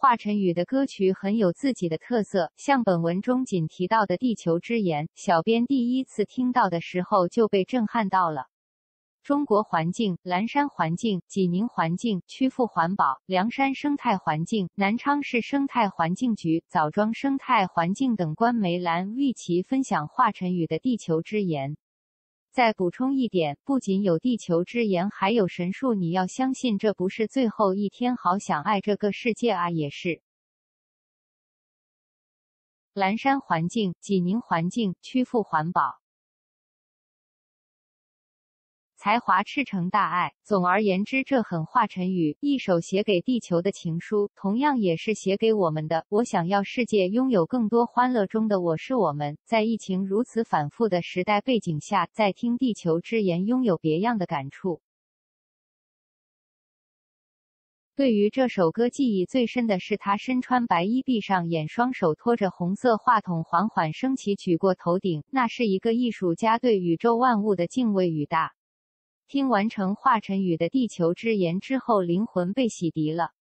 华晨宇的歌曲很有自己的特色，像本文中仅提到的《地球之言》，小编第一次听到的时候就被震撼到了。中国环境、蓝山环境、济宁环境、曲阜环保、凉山生态环境、南昌市生态环境局、枣庄生态环境等官媒栏为其分享华晨宇的《地球之言》。再补充一点，不仅有地球之言，还有神树。你要相信，这不是最后一天。好想爱这个世界啊，也是。蓝山环境、济宁环境、曲阜环保。才华赤诚大爱。总而言之，这很华晨宇一首写给地球的情书，同样也是写给我们的。我想要世界拥有更多欢乐中的我是我们。在疫情如此反复的时代背景下，在听地球之言，拥有别样的感触。对于这首歌记忆最深的是，他身穿白衣，闭上眼，双手托着红色话筒，缓缓升起，举过头顶。那是一个艺术家对宇宙万物的敬畏与大。听完成华晨宇的《地球之言》之后，灵魂被洗涤了。